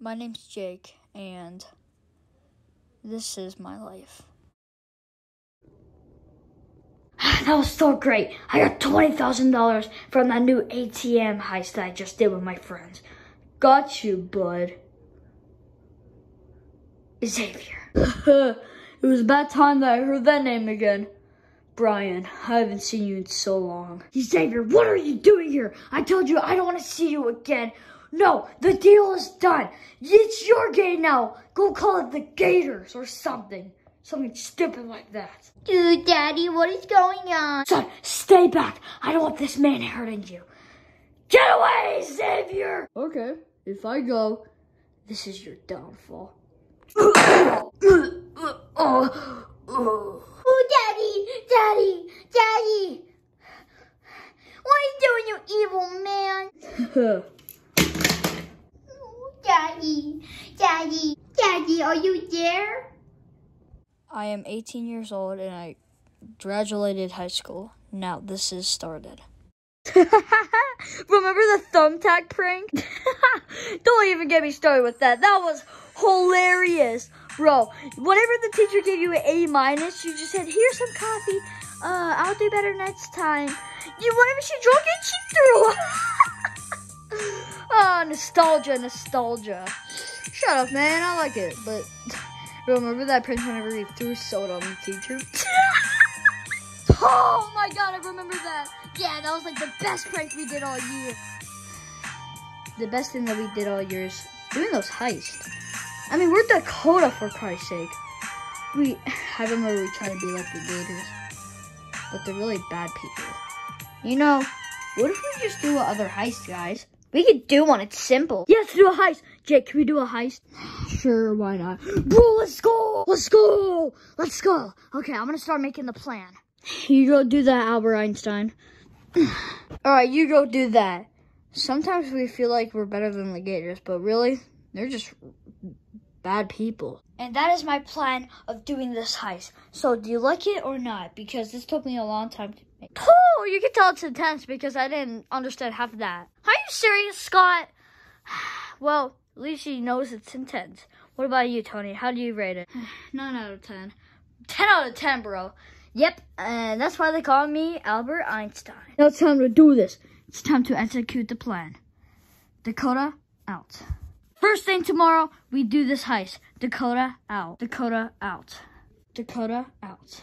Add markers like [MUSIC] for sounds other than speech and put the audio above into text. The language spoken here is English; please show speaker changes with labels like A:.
A: My name's Jake, and this is my life. [SIGHS]
B: That was so great. I got $20,000 from that new ATM heist that I just did with my friends. Got you, bud. Xavier. [LAUGHS] it was about time that I heard that name again. Brian, I haven't seen you in so long. Xavier, what are you doing here? I told you I don't want to see you again. No, the deal is done. It's your game now. Go call it the Gators or something. Something stupid like that.
C: Dude, Daddy, what is going on?
B: Son, stay back. I don't want this man hurting you. Get away, Xavier! Okay, if I go, this is your downfall. [COUGHS] oh,
C: Daddy, Daddy, Daddy! What are you doing, you evil man? [LAUGHS] Daddy, Daddy, Daddy, are you there?
A: I am 18 years old and I graduated high school. Now this is started. [LAUGHS]
B: Remember the thumbtack prank? [LAUGHS] Don't even get me started with that. That was hilarious. Bro, whenever the teacher gave you an A minus, you just said, here's some coffee. Uh, I'll do better next time. You whenever she drunk it, she threw [LAUGHS] Nostalgia, nostalgia. Shut up, man. I like it, but [LAUGHS] Remember that prank whenever he threw soda on the teacher? [LAUGHS] oh my god, I remember that. Yeah, that was like the best prank we did all year. The best thing that we did all year is doing those heists. I mean, we're Dakota for Christ's sake. We, [SIGHS] I remember we trying to be like the Gators, but they're really bad people. You know, what if we just do other heist, guys? We could do one. It's simple. Yes, do a heist. Jake, can we do a heist? Sure, why not? Bro, let's go. Let's go. Let's go. Okay, I'm going to start making the plan. You go do that, Albert Einstein. [SIGHS] All right, you go do that. Sometimes we feel like we're better than the Gators, but really, they're just bad people. And that is my plan of doing this heist. So do you like it or not? Because this took me a long time to make. Oh, you can tell it's intense because I didn't understand half of that. Are you serious, Scott? [SIGHS] well, at least he knows it's intense. What about you, Tony? How do you rate it? [SIGHS] 9 out of 10. 10 out of 10, bro. Yep, and that's why they call me Albert Einstein. Now it's time to do this. It's time to execute the plan. Dakota, out. First thing tomorrow, we do this heist. Dakota, out. Dakota, out. Dakota, out.